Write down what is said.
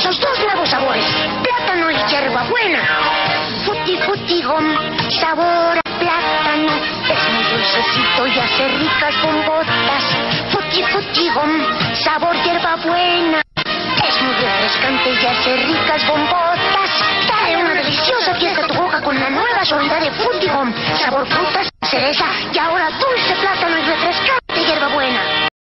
esos dos nuevos sabores, plátano y hierbabuena. Futi Futi Gom, sabor a plátano, es muy dulcecito y hace ricas bombotas. Futi Futi Gom, sabor hierbabuena, es muy refrescante y hace ricas bombotas. Dale una deliciosa fiesta a tu boca con la nueva suavidad de Futi Gom, sabor frutas, cereza y ahora tú.